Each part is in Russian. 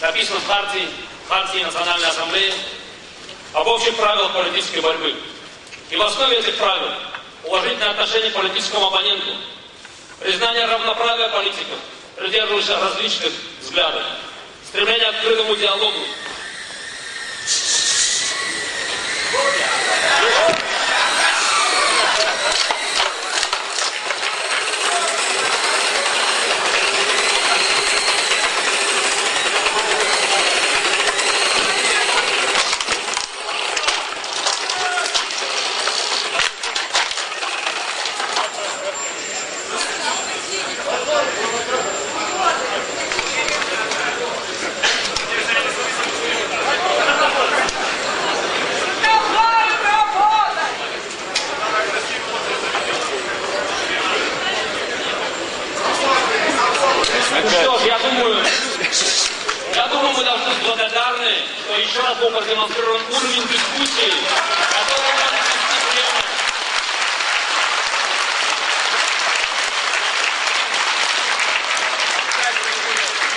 написано в Хартии, Хартии Национальной Ассамблеи об общих правилах политической борьбы. И в основе этих правил уважительное отношение к политическому оппоненту, признание равноправия политиков, придерживающихся различных взглядов, стремление к открытому диалогу, Ну что ж, я думаю, я думаю, мы должны быть благодарны, что еще раз был продемонстрирован уровень дискуссии, который миру.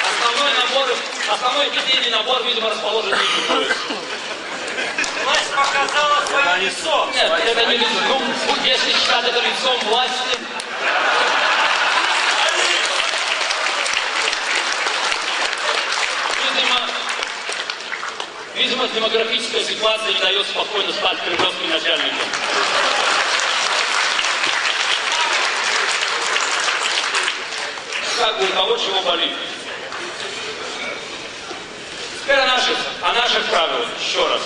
Основной набор, основной эпидемий набор, видимо, расположен. Власть показала свое лицо. Нет, это не лицо, ну, если считать это лицом власти, видимо, видимо, демографическая ситуация не дает спокойно стать кремлевским начальником. Как бы у кого чего болит. Теперь о наших, о наших правилах, еще раз.